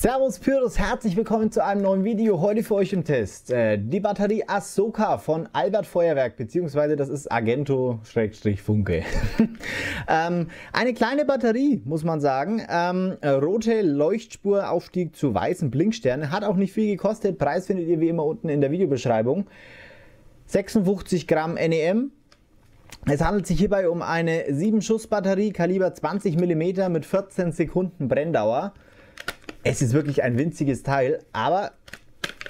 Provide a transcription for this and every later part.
Servus Pyros, herzlich willkommen zu einem neuen Video. Heute für euch im Test äh, die Batterie Ahsoka von Albert Feuerwerk, beziehungsweise das ist Argento-Funke. ähm, eine kleine Batterie, muss man sagen. Ähm, rote Leuchtspuraufstieg zu weißen Blinkstern. Hat auch nicht viel gekostet. Preis findet ihr wie immer unten in der Videobeschreibung. 56 Gramm NEM, es handelt sich hierbei um eine 7-Schuss-Batterie, Kaliber 20 mm mit 14 Sekunden Brenndauer. Es ist wirklich ein winziges Teil, aber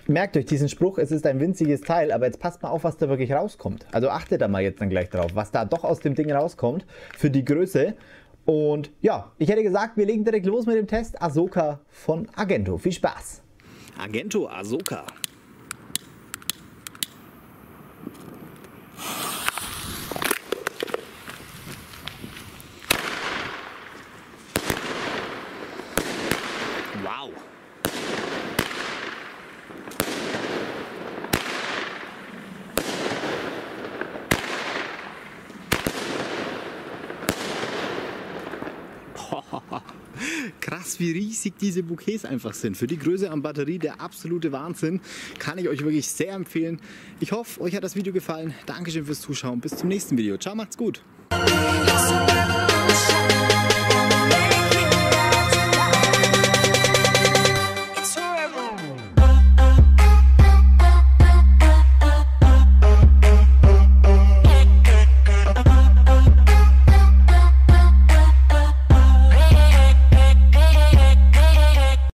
merkt euch diesen Spruch, es ist ein winziges Teil, aber jetzt passt mal auf, was da wirklich rauskommt. Also achtet da mal jetzt dann gleich drauf, was da doch aus dem Ding rauskommt für die Größe. Und ja, ich hätte gesagt, wir legen direkt los mit dem Test Ahsoka von Argento. Viel Spaß! Argento Ahsoka. Krass, wie riesig diese Bouquets einfach sind. Für die Größe an Batterie der absolute Wahnsinn. Kann ich euch wirklich sehr empfehlen. Ich hoffe, euch hat das Video gefallen. Dankeschön fürs Zuschauen. Bis zum nächsten Video. Ciao, macht's gut.